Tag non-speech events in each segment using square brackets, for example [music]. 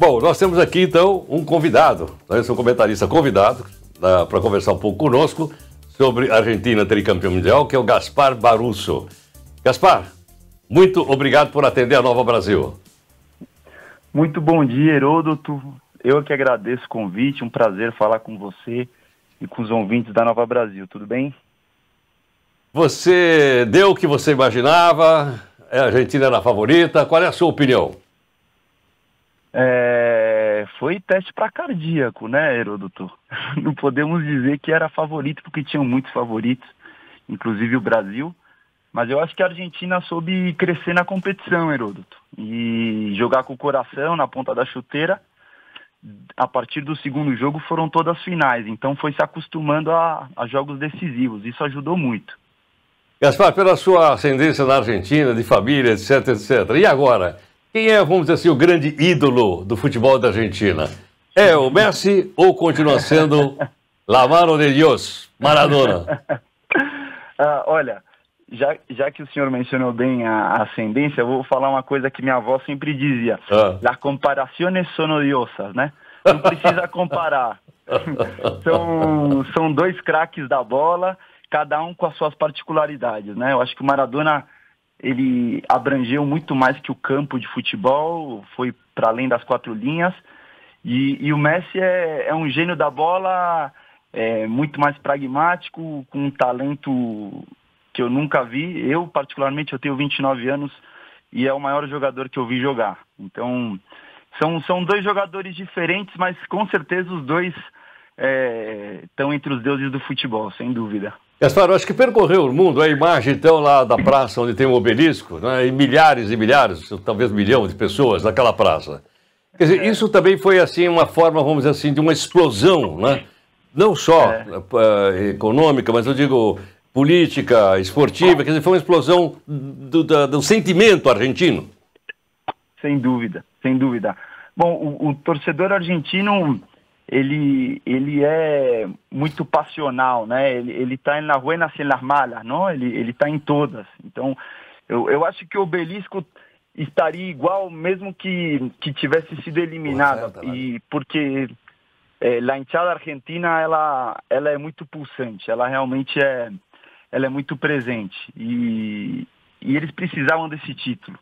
Bom, nós temos aqui então um convidado, nós um comentarista convidado para conversar um pouco conosco sobre a Argentina tricampeão mundial, que é o Gaspar Barusso. Gaspar, muito obrigado por atender a Nova Brasil. Muito bom dia, Heródoto. Eu que agradeço o convite, um prazer falar com você e com os ouvintes da Nova Brasil, tudo bem? Você deu o que você imaginava? A Argentina era a favorita? Qual é a sua opinião? É, foi teste para cardíaco, né, Heródoto? [laughs] Não podemos dizer que era favorito, porque tinham muitos favoritos, inclusive o Brasil. Mas eu acho que a Argentina soube crescer na competição, Heródoto. E jogar com o coração na ponta da chuteira. A partir do segundo jogo foram todas finais. Então foi se acostumando a, a jogos decisivos. Isso ajudou muito. Gaspar, pela sua ascendência na Argentina, de família, etc, etc. E agora? Quem é, vamos dizer assim, o grande ídolo do futebol da Argentina? É o Messi ou continua sendo La mano de Dios, Maradona? [laughs] ah, olha, já, já que o senhor mencionou bem a, ascendência, eu vou falar uma coisa que minha avó sempre dizia. Ah. Las comparaciones son odiosas, né? Não precisa comparar. [laughs] são, são dois craques da bola, cada um com as suas particularidades, né? Eu acho que o Maradona ele abrangeu muito mais que o campo de futebol, foi para além das quatro linhas. E, e o Messi é, é, um gênio da bola, é, muito mais pragmático, com um talento que eu nunca vi. Eu, particularmente, eu tenho 29 anos e é o maior jogador que eu vi jogar. Então, são, são dois jogadores diferentes, mas com certeza os dois estão é, entre os deuses do futebol, sem dúvida. Gaspar, acho que percorreu o mundo a imagem, então, lá da praça onde tem o um obelisco, né, e milhares e milhares, talvez um milhão de pessoas naquela praça. Quer dizer, isso também foi, assim, uma forma, vamos dizer assim, de uma explosão, né? Não só é. uh, econômica, mas eu digo política, esportiva, quer dizer, foi uma explosão do, do, do sentimento argentino. Sem dúvida, sem dúvida. Bom, o, o torcedor argentino ele, ele é muito passional, né? Ele, ele tá na buenas e nas malas, não? Ele, ele tá em todas. Então, eu, eu acho que o obelisco estaria igual mesmo que, que tivesse sido eliminado. Né? e porque é, a hinchada argentina, ela, ela é muito pulsante, ela realmente é, ela é muito presente. E, e eles precisavam desse título.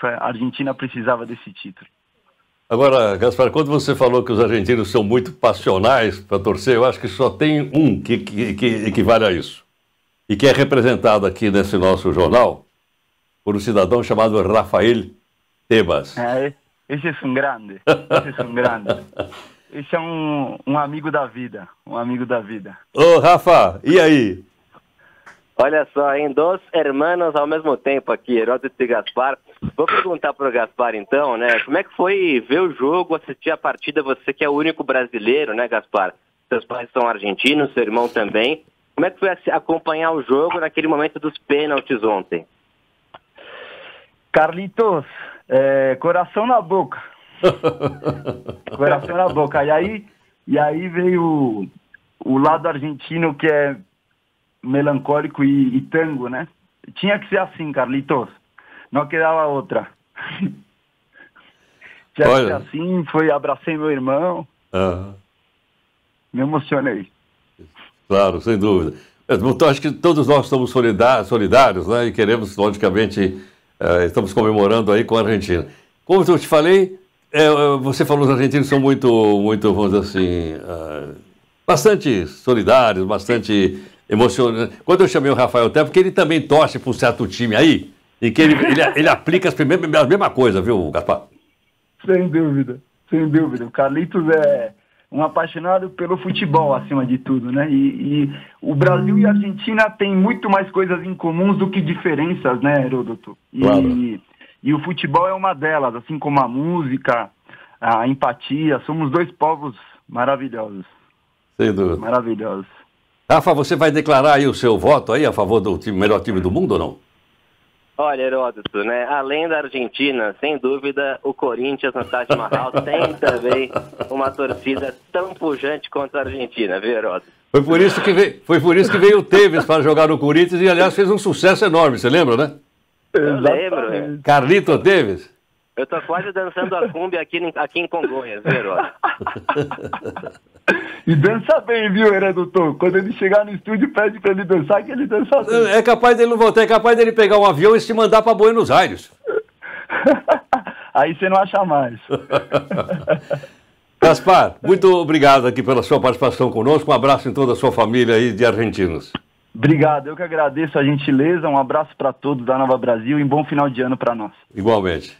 A Argentina precisava desse título. Agora, Gaspar, quando você falou que os argentinos são muito passionais para torcer, eu acho que só tem um que, que, que, equivale a isso. E que é representado aqui nesse nosso jornal por um cidadão chamado Rafael Tebas. É, esse é um grande. Esse é um grande. [laughs] Esse é um, um amigo da vida. Um amigo da vida. Ô, Rafa, e aí? Olha só, em dois hermanos ao mesmo tempo aqui, Heródoto e Gaspar. Vou perguntar para o Gaspar então, né? Como é que foi ver o jogo, assistir a partida? Você que é o único brasileiro, né, Gaspar? Seus pais são argentinos, seu irmão também. Como é que foi acompanhar o jogo naquele momento dos pênaltis ontem? Carlitos, é, coração na boca. [laughs] coração na boca. E aí, e aí veio o, o lado argentino que é melancólico e, e, tango, né? Tinha que ser assim, Carlitos. Não quedava outra. Tinha [laughs] Olha. que ser assim, foi, abracei meu irmão. Uhum. Me emocionei. Claro, sem dúvida. Então, acho que todos nós somos solidários, né? E queremos, logicamente, uh, estamos comemorando aí com a Argentina. Como eu te falei, é, você falou que os argentinos são muito, muito, vamos dizer assim, bastante solidários, bastante emocionante. Quando eu chamei o Rafael até porque ele também torce para um certo time aí, e que ele, ele, ele aplica as primeiras, a mesma coisa, viu, Gaspar? Sem dúvida, sem dúvida. O Carlitos é um apaixonado pelo futebol, acima de tudo, né? E, e, o Brasil e a Argentina têm muito mais coisas em comuns do que diferenças, né, Heródoto? E, claro. e, e o futebol é uma delas, assim como a música, a empatia. Somos dois povos maravilhosos. Sem dúvida. Maravilhosos. Rafa, você vai declarar aí o seu voto aí a favor do time, melhor time do mundo ou não? Olha, Heródoto, né? Além da Argentina, sem dúvida, o Corinthians no Taj Mahal [laughs] tem também uma torcida tão pujante quanto a Argentina, viu, Heródoto? Foi por isso que veio, foi por isso que veio o Tevez para jogar no Corinthians e, aliás, fez um sucesso enorme, você lembra, né? Eu lembro. Carlito Tevez? Eu tô quase dançando a cumbia aqui, aqui em Congonhas, viu, [laughs] E dança bem, viu, Heredutor? Quando ele chegar no estúdio, pede pra ele dançar, que ele dança bem. É capaz dele não voltar, é capaz dele pegar um avião e se mandar pra Buenos Aires. [laughs] Aí você não acha mais. [laughs] Gaspar, muito obrigado aqui pela sua participação conosco. Um abraço em toda a sua família aí de argentinos. Obrigado, eu que agradeço a gentileza. Um abraço para todos da Nova Brasil e um bom final de ano para nós. Igualmente.